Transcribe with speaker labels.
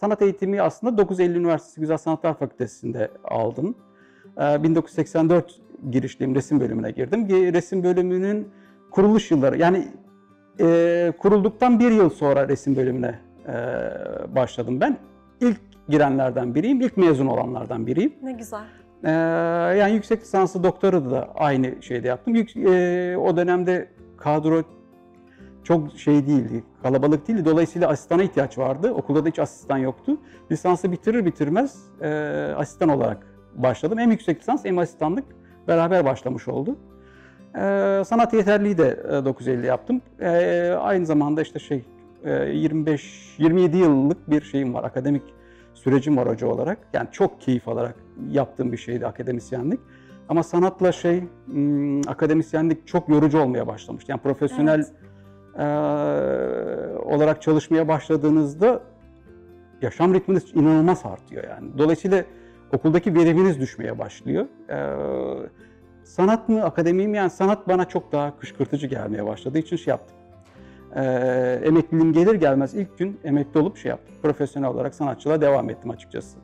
Speaker 1: Sanat eğitimi aslında 9 Eylül Üniversitesi Güzel Sanatlar Fakültesi'nde aldım. Ee, 1984 girişliyim resim bölümüne girdim. Resim bölümünün kuruluş yılları yani e, kurulduktan bir yıl sonra resim bölümüne e, başladım ben. İlk girenlerden biriyim, ilk mezun olanlardan biriyim.
Speaker 2: Ne güzel.
Speaker 1: Ee, yani yüksek lisansı doktora da aynı şeyde yaptım. Yük- e, o dönemde kadro çok şey değildi, kalabalık değildi. Dolayısıyla asistana ihtiyaç vardı. Okulda da hiç asistan yoktu. Lisansı bitirir bitirmez e, asistan olarak başladım. Hem yüksek lisans hem asistanlık beraber başlamış oldu. E, sanat yeterliği de e, 950 yaptım. E, aynı zamanda işte şey e, 25 27 yıllık bir şeyim var. Akademik sürecim var hoca olarak. Yani çok keyif alarak yaptığım bir şeydi akademisyenlik. Ama sanatla şey hmm, akademisyenlik çok yorucu olmaya başlamıştı. Yani profesyonel
Speaker 2: Evet.
Speaker 1: Eee, olarak çalışmaya başladığınızda yaşam ritminiz inanılmaz artıyor yani. Dolayısıyla okuldaki veriminiz düşmeye başlıyor. Eee, sanat mı, akademi mi? Yani sanat bana çok daha kışkırtıcı gelmeye başladığı için şey yaptım. Eee emekliliğim gelir gelmez ilk gün emekli olup şey yaptım. Profesyonel olarak sanatçılığa devam ettim açıkçası.